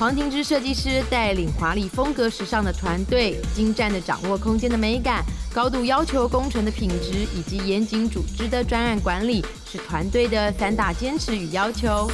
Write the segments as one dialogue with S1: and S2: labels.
S1: 黄庭之设计师带领华丽风格时尚的团队，精湛的掌握空间的美感，高度要求工程的品质，以及严谨组织的专案管理，是团队的三大坚持与要求。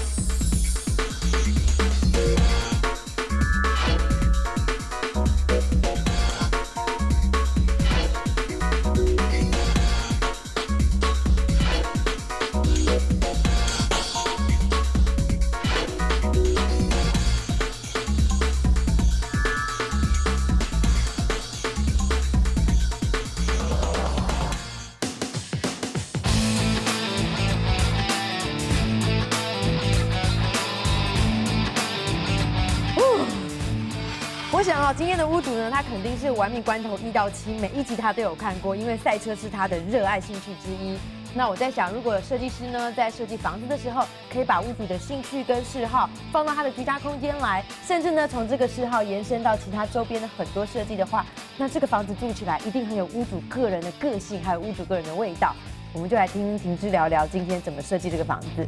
S1: 今天的屋主呢，他肯定是《玩命关头》一到七每一集他都有看过，因为赛车是他的热爱兴趣之一。那我在想，如果设计师呢，在设计房子的时候，可以把屋主的兴趣跟嗜好放到他的居家空间来，甚至呢，从这个嗜好延伸到其他周边的很多设计的话，那这个房子住起来一定很有屋主个人的个性，还有屋主个人的味道。我们就来听听婷芝聊聊今天怎么设计这个房子。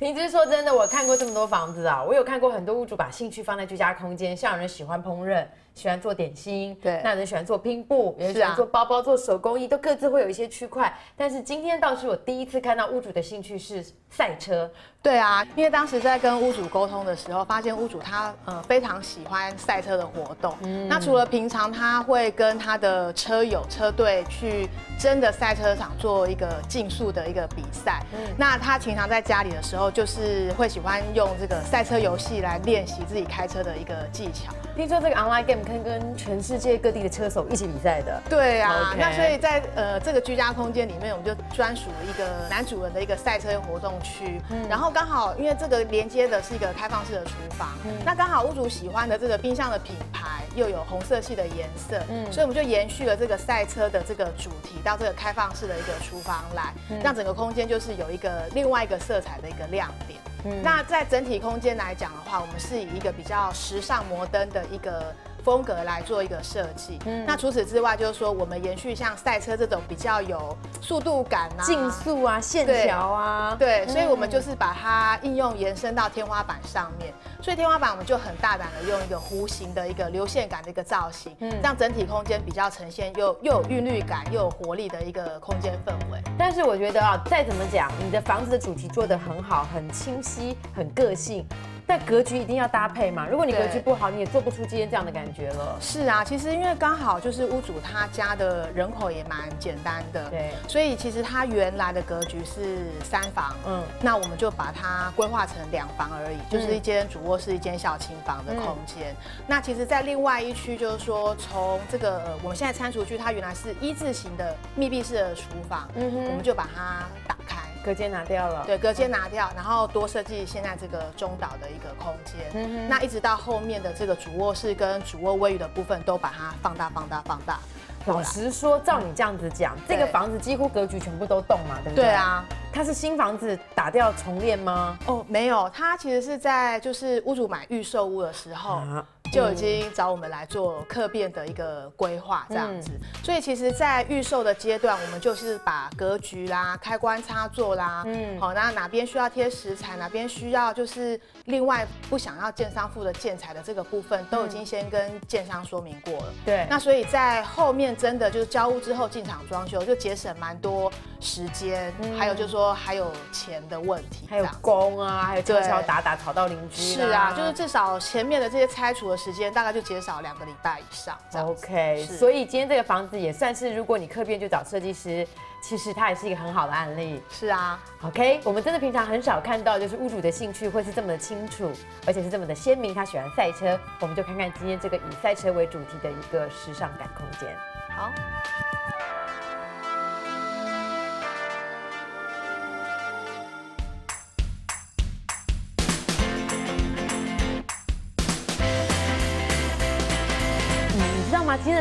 S1: 平时说真的，我看过这么多房子啊，我有看过很多屋主把兴趣放在居家空间，像有人喜欢烹饪，喜欢做点心，
S2: 对
S1: 那有人喜欢做拼布，有人喜欢做包包、做手工艺，都各自会有一些区块。但是今天倒是我第一次看到屋主的兴趣是赛车，
S2: 对啊，因为当时在跟屋主沟通的时候，发现屋主他呃非常喜欢赛车的活动。嗯那除了平常他会跟他的车友车队去真的赛车场做一个竞速的一个比赛，嗯那他平常在家里的时候，就是会喜欢用这个赛车游戏来练习自己开车的一个技巧。
S1: 听说这个 online game 可以跟全世界各地的车手一起比赛的。
S2: 对啊那所以在呃这个居家空间里面，我们就专属一个男主人的一个赛车活动区。嗯然后刚好因为这个连接的是一个开放式的厨房，嗯那刚好屋主喜欢的这个冰箱的品牌又有红色系的颜色，嗯所以我们就延续了这个赛车的这个主题到这个开放式的一个厨房来，让整个空间就是有一个另外一个色彩的一个亮点。那在整体空间来讲的话，我们是以一个比较时尚摩登的一个风格来做一个设计。嗯那除此之外，就是说我们延续像赛车这种比较有速度感啊、
S1: 竞速啊，线条啊，
S2: 对，所以我们就是把它应用延伸到天花板上面。所以天花板我们就很大胆的用一个弧形的一个流线感的一个造型，嗯让整体空间比较呈现又又有韵律感又有活力的一个空间氛围。
S1: 但是我觉得啊，再怎么讲，你的房子的主题做得很好，很清晰，很个性，但格局一定要搭配嘛。如果你格局不好，你也做不出今天这样的感觉了。
S2: 是啊，其实因为刚好就是屋主他家的人口也蛮简单的，
S1: 对
S2: 所以其实他原来的格局是三房，
S1: 嗯
S2: 嗯，那我们就把它规划成两房而已，就是一间主卧室，一间小琴房的空间。那其实，在另外一区，就是说从这个呃我们现在餐厨区，它原来是一字形的密闭式的厨房，
S1: 嗯哼
S2: 我们就把它打开。
S1: 隔间拿掉了。
S2: 对，隔间拿掉，然后多设计现在这个中岛的一个空间。嗯那一直到后面的这个主卧室跟主卧卫浴的部分，都把它放大、放大、放大。
S1: 老实说，照你这样子讲，这个房子几乎格局全部都动嘛，对不对？
S2: 对。啊，
S1: 它是新房子打掉重练吗？
S2: 哦，没有，它其实是在就是屋主买预售屋的时候。
S1: 啊
S2: 就已经找我们来做客变的一个规划，这样子。所以其实，在预售的阶段，我们就是把格局啦、开关插座啦，嗯，好，那哪边需要贴石材，哪边需要就是另外不想要建商付的建材的这个部分，都已经先跟建商说明过了。
S1: 对
S2: 那所以在后面真的就是交屋之后进场装修，就节省蛮多时间，还有就是说还有钱的问题，
S1: 还有工啊，还有敲
S2: 对
S1: 敲打打吵到邻居。
S2: 是啊，就是。至少前面的这些拆除的时间，大概就减少两个礼拜以上。
S1: OK，所以今天这个房子也算是，如果你客变就找设计师，其实它也是一个很好的案例。
S2: 是啊
S1: ，OK，我们真的平常很少看到，就是屋主的兴趣会是这么的清楚，而且是这么的鲜明。他喜欢赛车，我们就看看今天这个以赛车为主题的一个时尚感空间。
S2: 好。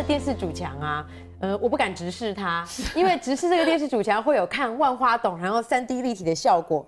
S1: 电视主墙啊，呃，我不敢直视它，因为直视这个电视主墙会有看万花筒，然后三 D 立体的效果。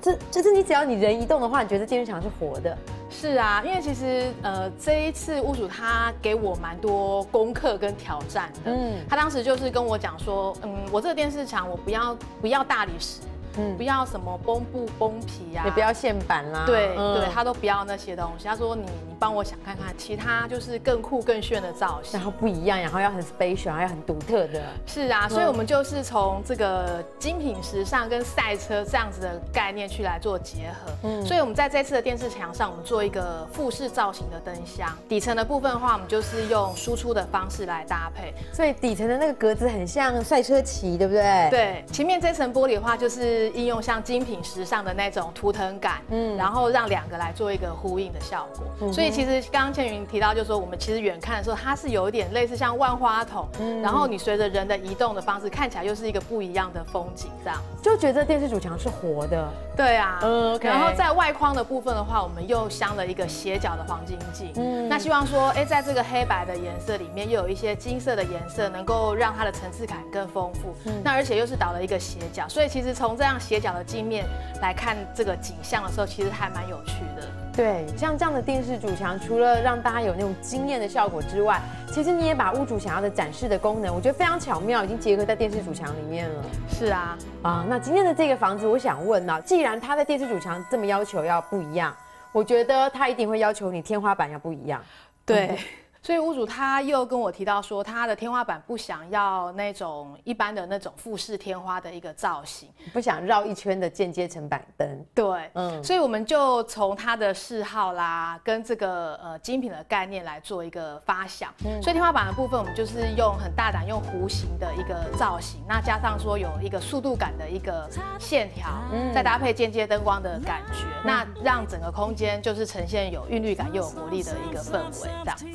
S1: 这就是你只要你人移动的话，你觉得电视墙是活的。
S2: 是啊，因为其实呃这一次屋主他给我蛮多功课跟挑战的。
S1: 嗯
S2: 嗯，他当时就是跟我讲说，嗯，我这个电视墙我不要不要大理石，嗯，不要什么绷布、绷皮啊，
S1: 也不要线板啦，
S2: 对对，他都不要那些东西。他说你你帮我想看看，其他就是更酷更炫的造型，
S1: 然后不一样，然后要很 special，要很独特的。
S2: 是啊，所以我们就是从这个精品时尚跟赛车这样子的概念去来做结合。嗯，所以我们在这次的电视墙上，我们做一个复式造型的灯箱，底层的部分的话，我们就是用输出的方式来搭配，
S1: 所以底层的那个格子很像赛车旗，对不对？
S2: 对，前面这层玻璃的话，就是应用像精品时尚的那种图腾感，嗯，然后让两个来做一个呼应的效果。所以其实刚刚倩云提到，就是说我们其实远看的时候，它是有一点类似像万花筒，嗯，然后你随着人的移动的方式，看起来又是一个不一样的风景，这样。
S1: 就觉得电视主墙是活的。
S2: 对啊，嗯，然后在外框的部分的话，我们又镶了一个斜角的黄金镜，嗯，那希望说，哎，在这个黑白的颜色里面，又有一些金色的颜色，能够让它的层次感更丰富。嗯。那而且又是倒了一个斜角，所以其实从这样斜角的镜面来看这个景象的时候，其实还蛮有趣的。
S1: 对，像这样的电视主墙，除了让大家有那种惊艳的效果之外，其实你也把屋主想要的展示的功能，我觉得非常巧妙，已经结合在电视主墙里面了。
S2: 是啊，
S1: 啊，那今天的这个房子，我想问呢，既然它在电视主墙这么要求要不一样，我觉得它一定会要求你天花板要不一样。
S2: 对。所以屋主他又跟我提到说，他的天花板不想要那种一般的那种复式天花的一个造型，
S1: 不想绕一圈的间接层板灯。
S2: 对，嗯，所以我们就从他的嗜好啦，跟这个呃精品的概念来做一个发想。嗯，所以天花板的部分，我们就是用很大胆用弧形的一个造型，那加上说有一个速度感的一个线条，嗯，再搭配间接灯光的感觉，那让整个空间就是呈现有韵律感又有活力的一个氛围，这样子。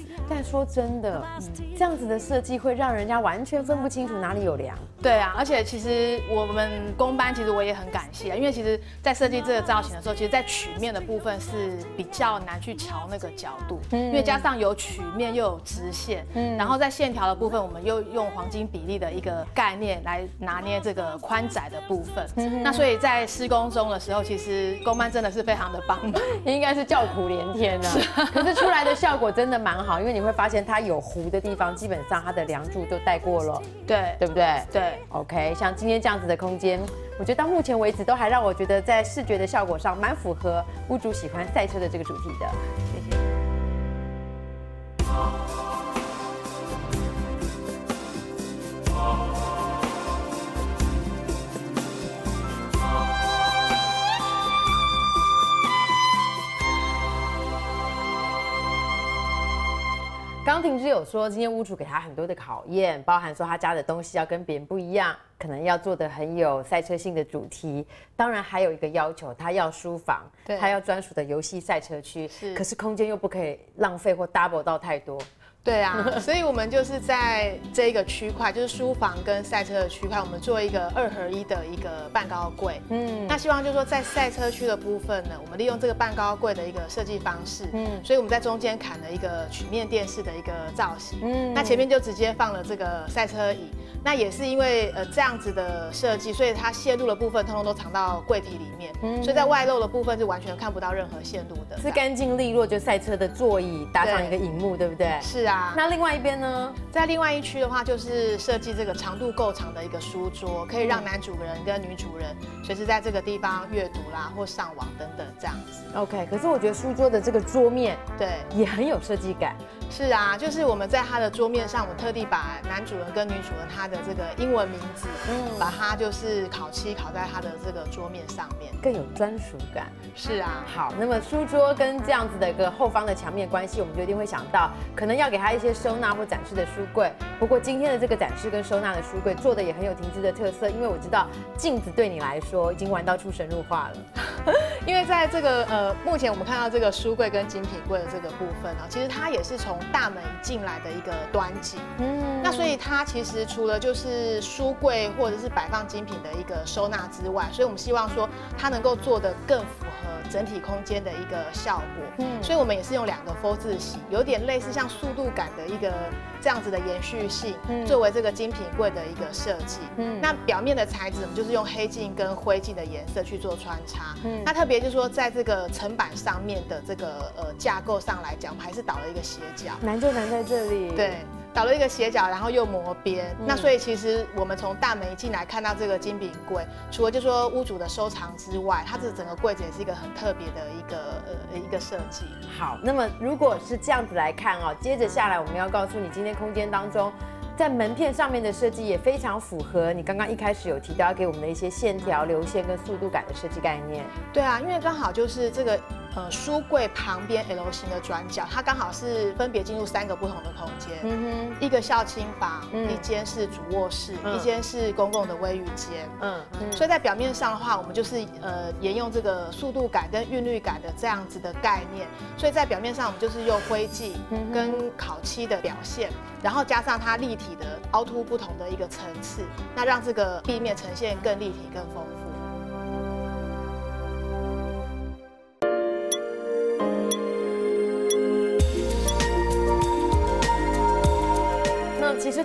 S1: 说真的，这样子的设计会让人家完全分不清楚哪里有梁。
S2: 对啊，而且其实我们工班其实我也很感谢，因为其实在设计这个造型的时候，其实在曲面的部分是比较难去调那个角度，嗯因为加上有曲面又有直线，嗯然后在线条的部分，我们又用黄金比例的一个概念来拿捏这个宽窄的部分。那所以在施工中的时候，其实工班真的是非常的帮忙，
S1: 应该是叫苦连天啊。可是出来的效果真的蛮好，因为你会发现它有弧的地方，基本上它的梁柱都带过了，
S2: 对
S1: 对不对？
S2: 对。
S1: OK，像今天这样子的空间，我觉得到目前为止都还让我觉得在视觉的效果上蛮符合屋主喜欢赛车的这个主题的。之有说，今天屋主给他很多的考验，包含说他家的东西要跟别人不一样，可能要做的很有赛车性的主题。当然还有一个要求，他要书房，他要专属的游戏赛车区，可是空间又不可以浪费或 double 到太多。
S2: 对啊，所以我们就是在这一个区块，就是书房跟赛车的区块，我们做一个二合一的一个半高柜。嗯，那希望就是说在赛车区的部分呢，我们利用这个半高柜的一个设计方式。嗯，所以我们在中间砍了一个曲面电视的一个造型。嗯，那前面就直接放了这个赛车椅。那也是因为呃这样子的设计，所以它线路的部分通通都藏到柜体里面，所以在外露的部分是完全看不到任何线路的，
S1: 是干净利落，就赛车的座椅搭上一个荧幕，对不对？
S2: 是啊。
S1: 那另外一边呢，
S2: 在另外一区的话，就是设计这个长度够长的一个书桌，可以让男主人跟女主人随时在这个地方阅读啦，或上网等等这样子。
S1: OK，可是我觉得书桌的这个桌面
S2: 对
S1: 也很有设计感。
S2: 是啊，就是我们在他的桌面上，我特地把男主人跟女主人他的这个英文名字，嗯，把它就是烤漆烤在他的这个桌面上面，
S1: 更有专属感。
S2: 是啊，
S1: 好，那么书桌跟这样子的一个后方的墙面关系，我们就一定会想到，可能要给他一些收纳或展示的书柜。不过今天的这个展示跟收纳的书柜做的也很有亭子的特色，因为我知道镜子对你来说已经玩到出神入化了。
S2: 因为在这个呃，目前我们看到这个书柜跟精品柜的这个部分啊，其实它也是从大门进来的一个端景，嗯，那所以它其实除了就是书柜或者是摆放精品的一个收纳之外，所以我们希望说它能够做得更符合整体空间的一个效果，嗯，所以我们也是用两个 F 字形，有点类似像速度感的一个这样子的延续性，作为这个精品柜的一个设计，嗯，那表面的材质我们就是用黑镜跟灰镜的颜色去做穿插，嗯，那特别就是说在这个层板上面的这个呃架构上来讲，还是倒了一个斜角。
S1: 难就难在这里。
S2: 对，导了一个斜角，然后又磨边。那所以其实我们从大门一进来看到这个金饼柜，除了就说屋主的收藏之外，它这整个柜子也是一个很特别的一个呃一个设计。
S1: 好，那么如果是这样子来看哦，接着下来我们要告诉你，今天空间当中。在门片上面的设计也非常符合你刚刚一开始有提到给我们的一些线条、流线跟速度感的设计概念。
S2: 对啊，因为刚好就是这个呃书柜旁边 L 型的转角，它刚好是分别进入三个不同的空间。嗯哼，一个校亲房，一间是主卧室，一间是公共的卫浴间。嗯，所以在表面上的话，我们就是呃沿用这个速度感跟韵律感的这样子的概念。所以在表面上，我们就是用灰迹跟烤漆的表现。然后加上它立体的凹凸不同的一个层次，那让这个壁面呈现更立体、更丰富。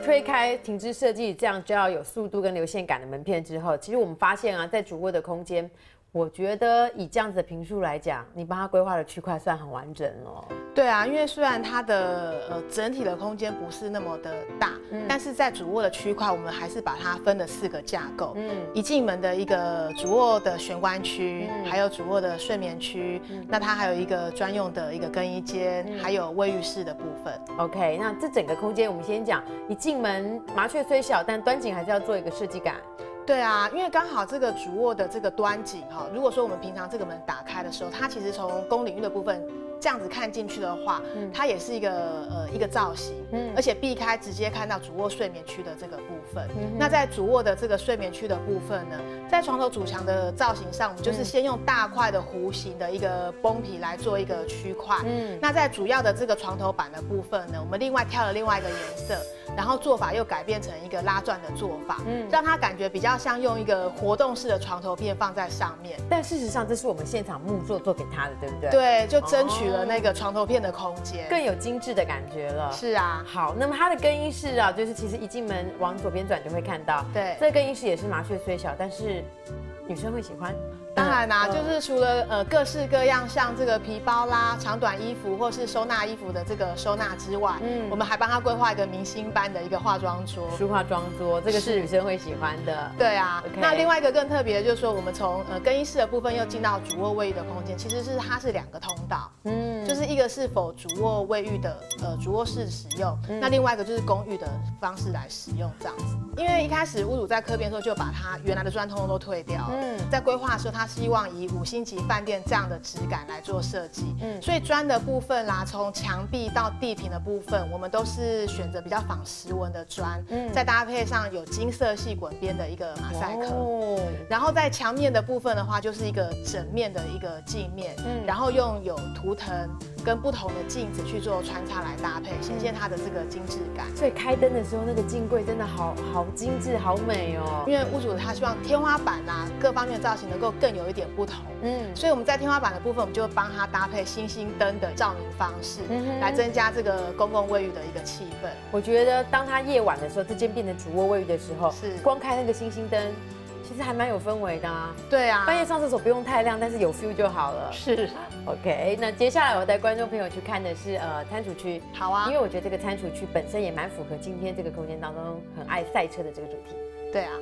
S1: 推开停滞设计这样就要有速度跟流线感的门片之后，其实我们发现啊，在主卧的空间。我觉得以这样子的评述来讲，你帮他规划的区块算很完整哦。
S2: 对啊，因为虽然它的呃整体的空间不是那么的大，但是在主卧的区块，我们还是把它分了四个架构。嗯，一进门的一个主卧的玄关区，还有主卧的睡眠区，那它还有一个专用的一个更衣间，还有卫浴室的部分。
S1: OK，那这整个空间我们先讲，一进门麻雀虽小，但端景还是要做一个设计感。
S2: 对啊，因为刚好这个主卧的这个端景哈，如果说我们平常这个门打开的时候，它其实从公领域的部分。这样子看进去的话，它也是一个呃一个造型，嗯，而且避开直接看到主卧睡眠区的这个部分。那在主卧的这个睡眠区的部分呢，在床头主墙的造型上，我们就是先用大块的弧形的一个崩皮来做一个区块。嗯，那在主要的这个床头板的部分呢，我们另外挑了另外一个颜色，然后做法又改变成一个拉钻的做法，嗯，让它感觉比较像用一个活动式的床头片放在上面。
S1: 但事实上，这是我们现场木作做给他的，对不对？
S2: 对，就争取。了那个床头片的空间
S1: 更有精致的感觉了。
S2: 是啊，
S1: 好，那么它的更衣室啊，就是其实一进门往左边转就会看到。
S2: 对，
S1: 这更衣室也是麻雀虽小，但是女生会喜欢。
S2: 当然啦，就是除了呃各式各样像这个皮包啦、长短衣服或是收纳衣服的这个收纳之外，嗯，我们还帮他规划一个明星般的一个化妆桌、
S1: 梳化妆桌，这个是女生会喜欢的。
S2: 对啊，那另外一个更特别的就是说，我们从呃更衣室的部分又进到主卧卫浴的空间，其实是它是两个通道，嗯，就是一个是否主卧卫浴的呃主卧室使用，那另外一个就是公寓的方式来使用这样子。因为一开始屋主在客边的时候就把它原来的砖通通都退掉，嗯，在规划的时候他。希望以五星级饭店这样的质感来做设计，嗯，所以砖的部分啦，从墙壁到地坪的部分，我们都是选择比较仿石纹的砖，嗯，再搭配上有金色细滚边的一个马赛克，哦，然后在墙面的部分的话，就是一个整面的一个镜面，嗯，然后用有图腾跟不同的镜子去做穿插来搭配，显现它的这个精致感。
S1: 所以开灯的时候，那个镜柜真的好好精致，好美哦。
S2: 因为屋主他希望天花板啊各方面的造型能够更。有一点不同，嗯，所以我们在天花板的部分，我们就帮他搭配星星灯的照明方式，来增加这个公共卫浴的一个气氛。
S1: 我觉得当他夜晚的时候，这间变成主卧卫浴的时候，是光开那个星星灯，其实还蛮有氛围的啊。
S2: 对啊，
S1: 半夜上厕所不用太亮，但是有 feel 就好了。
S2: 是
S1: ，OK。那接下来我带观众朋友去看的是呃餐厨区，
S2: 好啊，
S1: 因为我觉得这个餐厨区本身也蛮符合今天这个空间当中很爱赛车的这个主题。
S2: 对啊。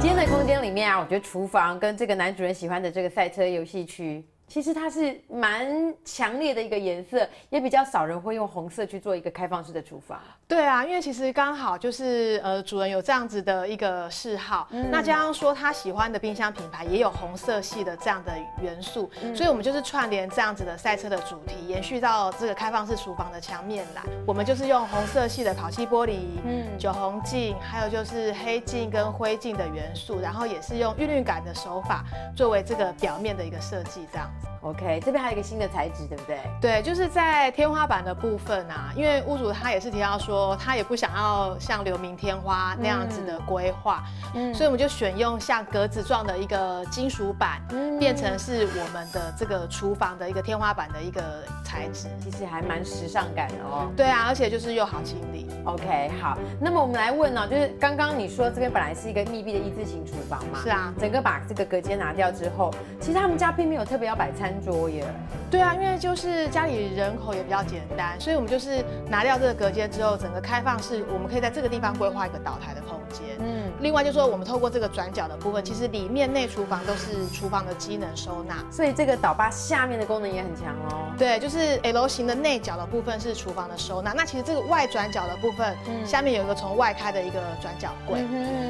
S1: 今天的空间里面啊，我觉得厨房跟这个男主人喜欢的这个赛车游戏区。其实它是蛮强烈的一个颜色，也比较少人会用红色去做一个开放式的厨房。
S2: 对啊，因为其实刚好就是呃主人有这样子的一个嗜好，那加上说他喜欢的冰箱品牌也有红色系的这样的元素，所以我们就是串联这样子的赛车的主题，延续到这个开放式厨房的墙面来。我们就是用红色系的烤漆玻璃、嗯酒红镜，还有就是黑镜跟灰镜的元素，然后也是用韵律感的手法作为这个表面的一个设计这样。
S1: OK，这边还有一个新的材质，对不对？
S2: 对，就是在天花板的部分啊，因为屋主他也是提到说，他也不想要像流明天花那样子的规划，嗯，所以我们就选用像格子状的一个金属板，变成是我们的这个厨房的一个天花板的一个材质，
S1: 其实还蛮时尚感的哦。
S2: 对啊，而且就是又好清理。
S1: OK，好，那么我们来问呢，就是刚刚你说这边本来是一个密闭的一字形厨房嘛？
S2: 是啊，
S1: 整个把这个隔间拿掉之后，其实他们家并没有特别要摆餐桌耶。
S2: 对啊，因为就是家里人口也比较简单，所以我们就是拿掉这个隔间之后，整个开放式，我们可以在这个地方规划一个岛台的空间。嗯，另外就是说，我们透过这个转角的部分，其实里面内厨房都是厨房的机能收纳，
S1: 所以这个岛吧下面的功能也很强哦。
S2: 对，就是 L 型的内角的部分是厨房的收纳，那其实这个外转角的部分，嗯下面有一个从外开的一个转角柜，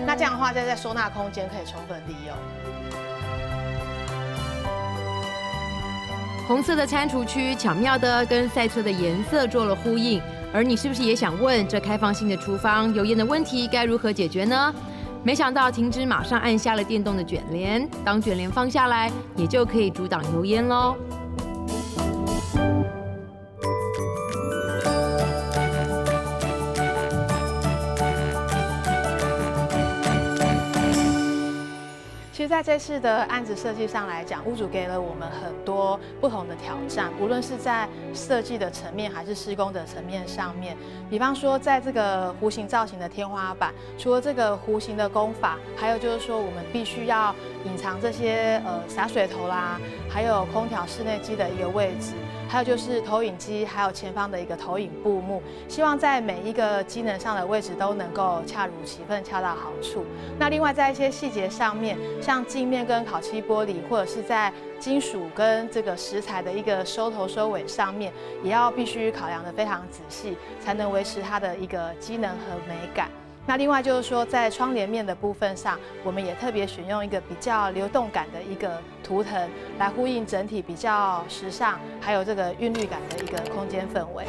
S2: 那这样的话，在在收纳空间可以充分利用。
S1: 红色的餐厨区巧妙的跟赛车的颜色做了呼应，而你是不是也想问这开放性的厨房油烟的问题该如何解决呢？没想到停止马上按下了电动的卷帘，当卷帘放下来，也就可以阻挡油烟喽。
S2: 在这次的案子设计上来讲，屋主给了我们很多不同的挑战，无论是在设计的层面还是施工的层面上面。比方说，在这个弧形造型的天花板，除了这个弧形的工法，还有就是说，我们必须要隐藏这些呃洒水头啦，还有空调室内机的一个位置。还有就是投影机，还有前方的一个投影布幕，希望在每一个机能上的位置都能够恰如其分，恰到好处。那另外在一些细节上面，像镜面跟烤漆玻璃，或者是在金属跟这个石材的一个收头收尾上面，也要必须考量的非常仔细，才能维持它的一个机能和美感。那另外就是说，在窗帘面的部分上，我们也特别选用一个比较流动感的一个图腾，来呼应整体比较时尚，还有这个韵律感的一个空间氛围。